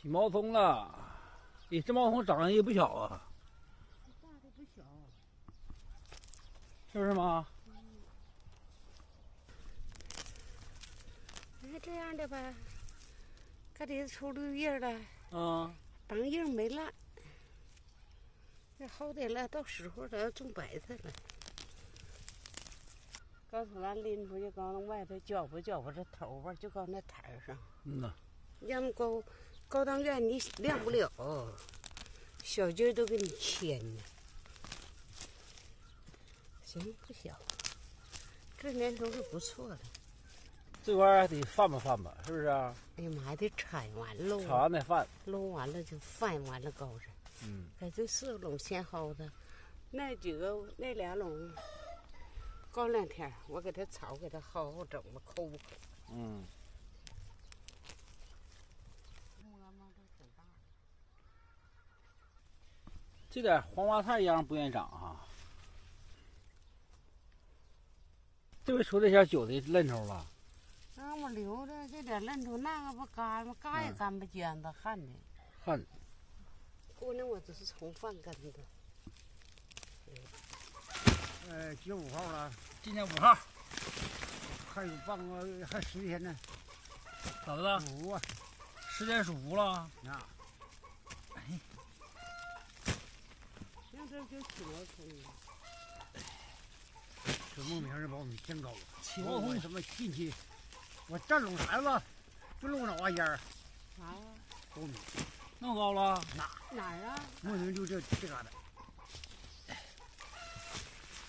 起毛葱了，咦，这毛葱长得也不小啊，大的不小，是不是妈？哎，这样的吧，搁里头出绿叶了，嗯，当叶没烂。那好点了，到时候咱要种白菜了。刚从咱拎出去，刚从外头搅和搅和这头发，就搁那台儿上。嗯呐，要么高高档院你晾不了，小鸡儿都给你牵呢。行，不小，这年头是不错的。这玩意儿还得翻吧翻吧，是不是啊？哎呀妈，还得铲完喽，铲完再翻。搂完了就翻完了高上。嗯，在这四个垄先薅的，那几个那俩垄，过两天我给它草给它薅薅整吧，抠不抠？嗯，摸摸都挺大的。这点黄花菜秧不愿意长啊。这回出这小韭菜嫩头了，那我留着这点嫩头，那个不干吗？干也嗯干不尖子，旱的。旱。姑娘，我这是从饭根的。呃，几月五号了？今天五号，还有半个，还十天呢。咋的了？五啊，十天属伏了。啊，现在就起毛葱了。这牧名的苞米真高了！起毛葱我他妈进去，我站拢台子，就露脑瓜尖儿。啥呀？苞米那么高了？哪儿啊？牧名就这这嘎达。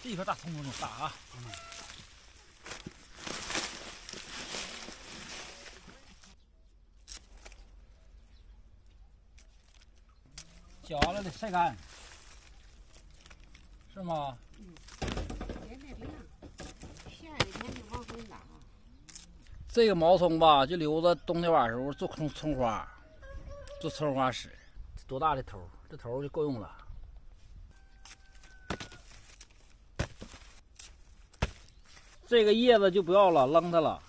这一颗大葱都能大啊！搅完了得晒干，是吗？点点亮，下雨天就往回拿。这个毛葱吧，就留着冬天晚上时候做葱葱花，做葱花使。多大的头？这头就够用了。这个叶子就不要了，扔它了。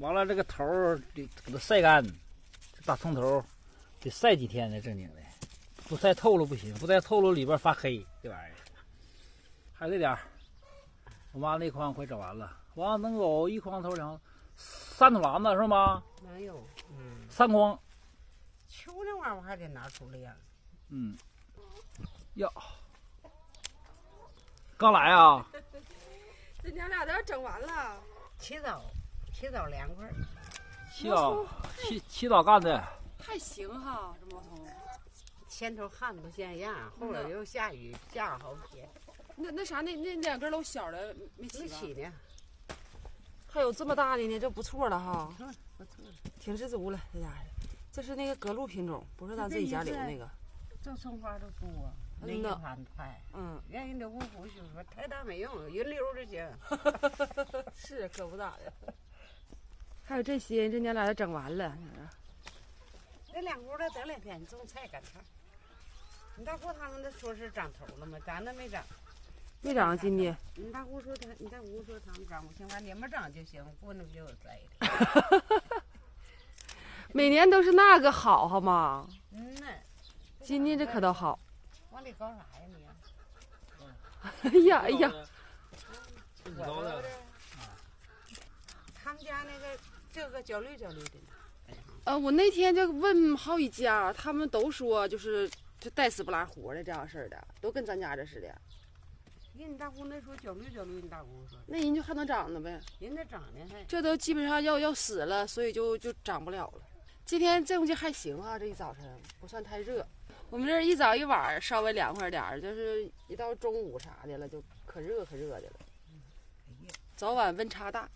完了，这个头儿得给它晒干，这大葱头得晒几天呢正经的，不晒透了不行，不晒透了里边发黑。这玩意儿还有这点儿，我妈那筐快整完了，完了能有一筐头两三桶篮子是吗？没有，嗯，三筐，秋那玩意儿我还得拿出来呀。嗯，哟，刚来啊？这娘俩都要整完了，起早，起早凉快儿。起早起起早干的，还行哈，这毛葱。前头旱不像样，后边又下雨，下好几天，那那啥，那那两根都小的没起起呢。还有这么大的呢，这不错了哈，不错挺知足了，这家伙。这是那个格路品种，不是咱自己家留那个。种葱花都多，嗯那一。嗯，让人留不胡须说太大没用，匀溜就行。是可不咋的。还有这些，这娘俩都整完了。那两屋的等两天种菜赶趟。你大姑他们那说是长头了吗？咱那没长。没长今年，你大姑说他，你大姑说他们长不行，反正你们长就行，过那不就有栽的。每年都是那个好，好吗？嗯呐。今年这可倒好。往里搞啥呀你？哎呀哎呀，我都是。他们家那个这个焦绿焦绿的呢。呃，我那天就问好几家，他们都说就是就带死不拉活的这样式儿的，都跟咱家这似的。人你大姑那说焦绿焦绿，你大姑说，那人就还能长呢呗。人那长的还这都基本上要要死了，所以就就长不了了。今天这空气还行啊，这一早晨不算太热。我们这儿一早一晚稍微凉快点儿，就是一到中午啥的了，就可热可热的了。早晚温差大。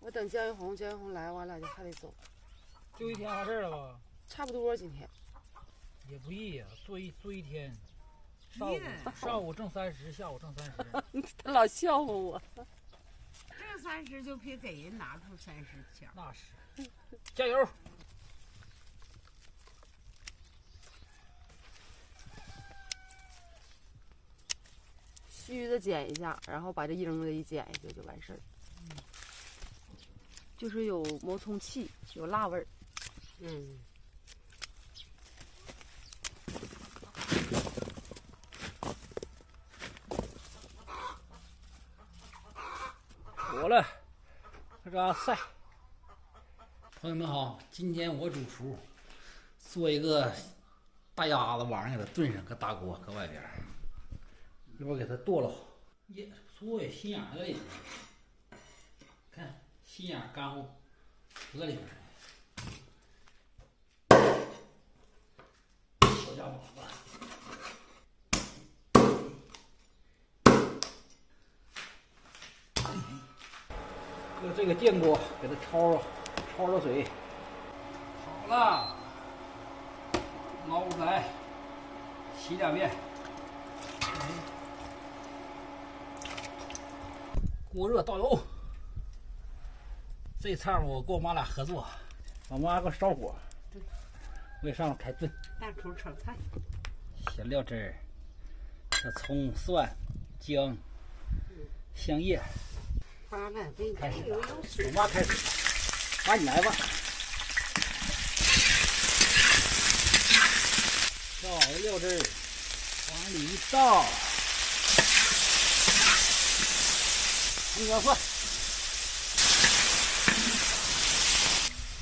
我等姜云红，姜云红来完俩就还得走，就一天完事儿了吧？差不多今天。也不易呀、做一做一天，上午上午挣三十，下午挣三十，他老笑话我。挣三十就别给人拿出三十钱。那是，加油！须子剪一下，然后把这扔子一剪下去就完事儿。就是有磨葱气，有辣味儿。嗯，火了，搁这嘎晒。朋友们好，今天我主厨做一个大鸭子，晚上给它炖上，搁大锅搁外边儿，一会儿给它剁了，也不错呀，心眼儿在里，看心眼儿干乎，搁里边儿。小家伙子。搁这个电锅给它焯焯焯水，好了，捞出来，洗两遍。锅热倒油，这菜我跟我妈俩合作，我妈给我烧火，我给上面开炖。大厨炒菜，小料汁儿，这葱、蒜、姜、香叶，花了，给你开始了我妈开始。了，妈你来吧。倒料汁儿，往里一倒，葱姜蒜，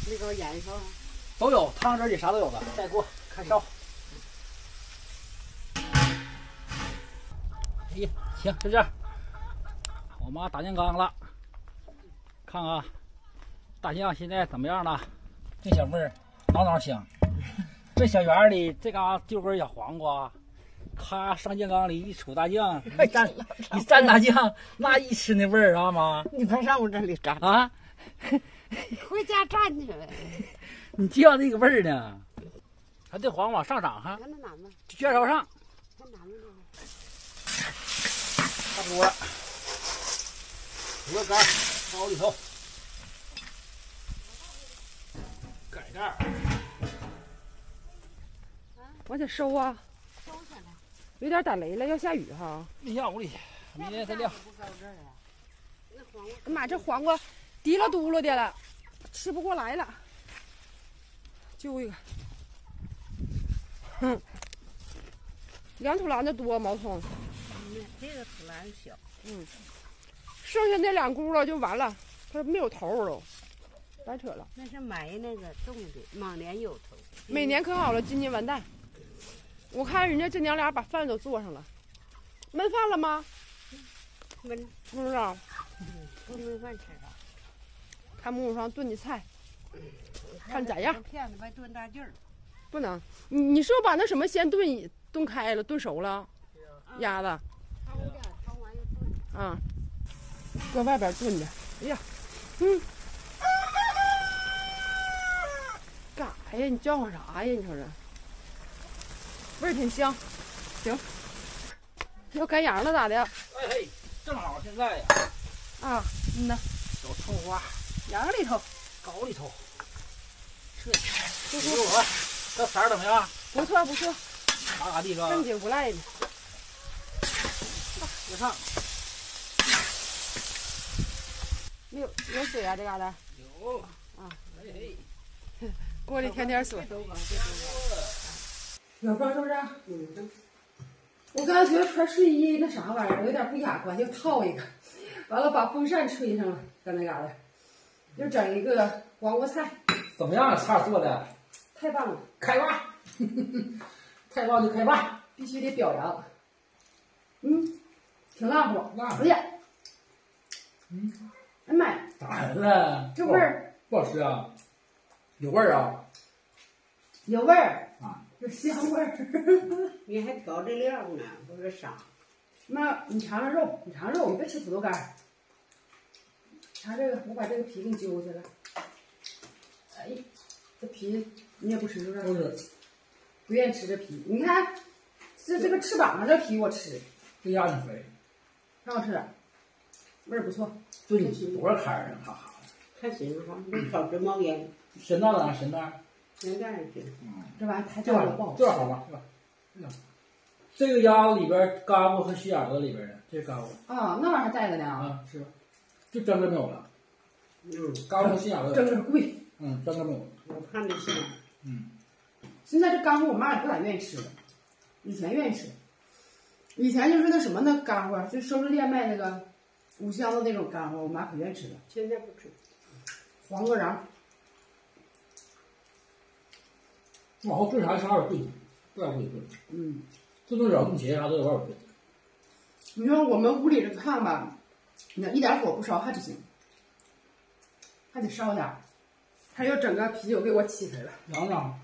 那个盐烧，都有，汤汁里啥都有的。盖锅开烧。哎呀，行，就这样。我妈打酱缸了，看看大酱现在怎么样了？这小味儿，挠挠香。这小园里这嘎丢根小黄瓜，咔上酱缸里一杵大酱，一蘸一蘸大酱，那一吃那味儿啊妈你别上我这里蘸，啊！回家蘸去呗。你就要那个味儿呢。还这黄瓜上涨哈，看那男的，卷烧上。差不多了，鹅肝儿包里头，盖盖儿，往下收啊。有点打雷了，要下雨哈。没下屋里，明天再晾。不高这儿啊？那黄瓜哎妈，这黄瓜滴了嘟噜的了，吃不过来了。揪一个，哼，两土篮子多毛葱，嗯这个土篮子小，嗯剩下那两轱辘就完了，它没有头儿都，白扯了。那是埋那个种的，往年有头。每年可好了，今年完蛋。我看人家这娘俩把饭都做上了，焖饭了吗？焖，不知道。嗯，不焖饭吃啥。看木木上炖的菜，看咋样？骗子还炖大劲儿。不能。你你是不是把那什么先炖炖开了，炖熟了？鸭子。啊，搁外边炖的。哎呀，嗯，干啥呀？你叫唤啥呀？你瞅这味儿挺香，行。要干羊了咋的？哎嘿，正好现在呀，啊，嗯呐，小葱花，羊里头。搞里头，不你错。说我这色儿怎么样？不错不错，嘎嘎地是吧？正经不赖呢。搁上没有有水啊，这嘎达。有。啊，哎嘿，锅里添点水。都搞有包是不是？嗯。我刚才觉得穿睡衣那啥玩意儿有点不雅观，就套一个，完了把风扇吹上了，搁那嘎达，又整一个黄瓜菜，怎么样？菜做的太棒了，开饭，太棒就开饭，必须得表扬。嗯，挺辣乎。辣哎呀，嗯，哎妈呀，咋了？这味儿不好吃啊？有味儿啊？有味儿啊，有香味儿。你还调这料呢，不是傻。妈，你尝尝肉，你尝尝肉，你别吃土豆干儿。尝这个，我把这个皮给你揪下来。哎，这皮你也不吃是不是？不吃，不愿意吃这皮。你看，这这个翅膀上这皮我吃，这鸭挺肥，挺好吃的，味儿不错。炖多少坎儿啊？哈哈的。看媳妇哈，那炒直冒烟，神蛋呢？神蛋也行。这玩意儿太大了不好这玩意儿好吗？这个，这个鸭子里边嘎巴和心眼子里边的，这是嘎巴啊，那玩意儿还带着呢。啊，是吧？就真的没有了。嗯，干货新雅子，真的贵。嗯，真的没有。我看着行。现在这干货我妈也不咋愿意吃了，以前愿意吃。以前就是那什么那干货，就收市店卖那个五香的那种干货，我妈可愿意吃了。现在不吃。黄瓜瓤，往后炖啥啥有点贵，不咋贵炖，嗯，自炖小炖茄啥都有点贵。你说我们屋里这炕吧，你要一点火不烧还不行，还得烧点儿。他又整个啤酒给我起开了，尝尝，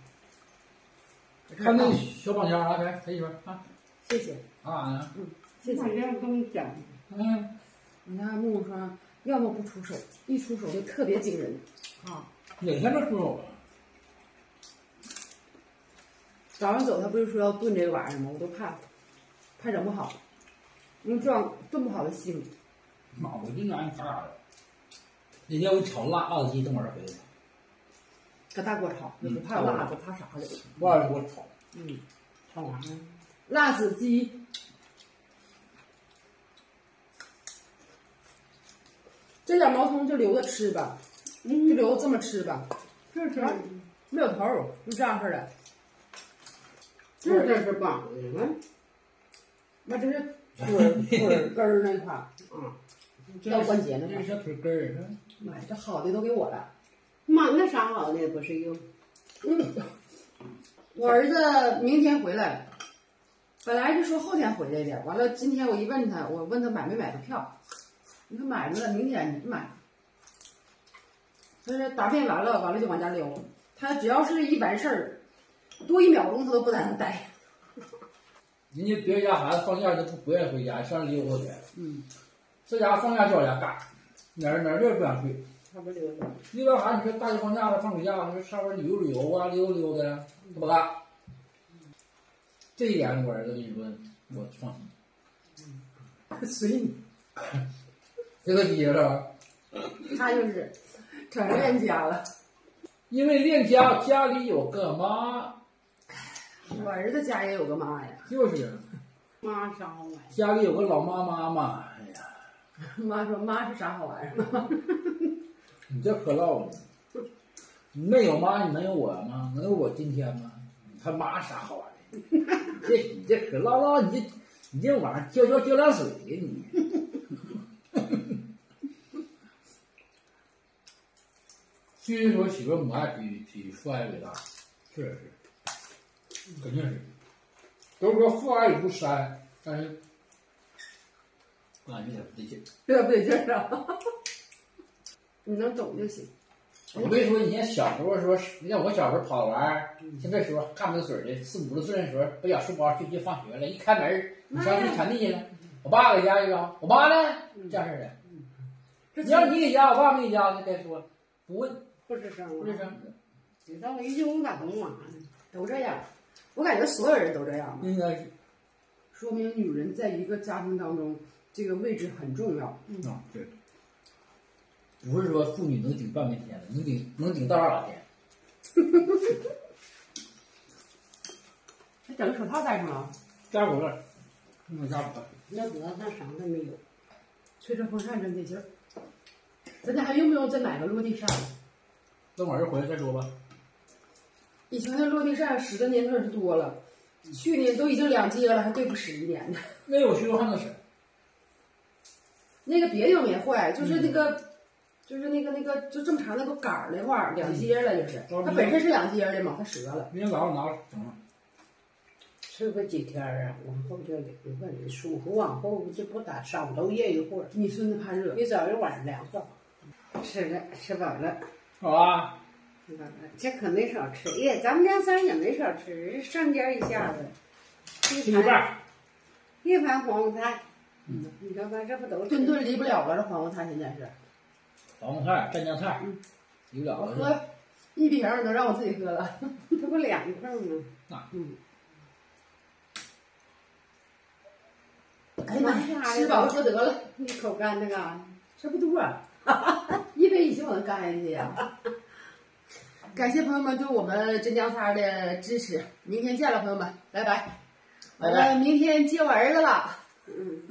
看那小绑架来，来，这一份啊，谢谢，干啥呢？谢谢。这样东讲，嗯，你看木木说，要么不出手，一出手就特别惊人啊。哪天这出手了？早上走他不是说要炖这个玩意儿吗？我都怕，怕整不好，因为这样炖不好的腥。妈，我今年嘎嘎的。那天我炒辣辣子鸡，等会儿回来。搁大锅炒，你不怕辣子，怕啥的。我也给我炒。嗯，炒完了，辣子鸡，这点毛葱就留着吃吧，就留着这么吃吧，这是没有头儿，就这样式儿的。这这是绑的吗？那这是腿腿根儿那块儿，啊，腰关节那块儿。这是小腿根儿，妈呀，这好的都给我了。妈，那啥好的不是有？嗯，我儿子明天回来，本来是说后天回来的，完了今天我一问他，我问他买没买的票，你说买了，明天你买。他说答辩完了，完了就往家溜。他只要是一完事儿，多一秒钟他都不在那待。人家别人家孩子放假都不不愿意回家，上那溜达去。嗯，这家放假叫家干，哪儿哪儿地儿不想去。他不溜达。一般孩子你说大学放假了，放暑假了，说上边旅游旅游啊，溜达溜达，他不干。这一点我儿子跟你说，我放心。随你，这个爹是吧？他就是成人家了。因为恋家，家里有个妈，我儿子家也有个妈呀，就是妈啥好玩意家里有个老妈妈嘛。哎呀，妈说妈是啥好玩意儿？你这可唠了。你没有妈，你能有我吗？能有我今天吗？他妈啥好玩的？这你这可唠唠，你这你这玩意儿浇浇浇凉水呀你。所以说，媳妇母爱比比父爱伟大，确实是，肯定是。都说父爱如山，但是我感觉有点不对劲有点不得劲儿啊！你能懂就行。我跟你说，以前小时候说，你像我小时候跑玩儿，像这时候干不得水的，四五六岁的时候，背小书包就去放学了，一开门，你上去铲地去了。我爸搁家一个，我妈呢？这样式的。你要你给家，我爸没给家，那该说不问，不吱声不吱啊。声。知道一句我咋懂啊？都这样，我感觉所有人都这样，应该是说明女人在一个家庭当中这个位置很重要。啊，对。不是说妇女能顶半边天的，能顶能顶大半拉天。你整个手套戴上了，加不了，那加果。那得那啥都没有。吹着风扇真得劲儿。咱家还用不用再买个落地扇？等晚上回来再说吧。以前的落地扇使的年头是多了，去年都已经两届了，还对付十一年呢。那有许多还能使。那个别的没坏，就是那个，就是那个那个就这么长那个杆儿那块儿两节了，就是它本身是两节的嘛，它折了。明天早上拿整上。吃个几天啊，往后就凉快了，舒服。往后就不打稍都热一会儿，你孙子怕热，一早一晚上凉快。吃了，吃饱了，好啊。这可没少吃，耶，咱们家三也没少吃，上家一下子，吃一半。一盘黄瓜菜，嗯，你看看这不都顿顿离不了了，这黄瓜菜现在是。黄瓜菜、蘸酱菜，有了我了。喝一瓶儿都让我自己喝了。这不凉快吗？啊嗯，哎呀妈呀，吃饱喝得了，一口干那个，这不多、啊，一杯已经往那干下去呀。感谢朋友们对我们镇江三的支持，明天见了，朋友们，拜拜。拜拜明天接我儿子了。嗯。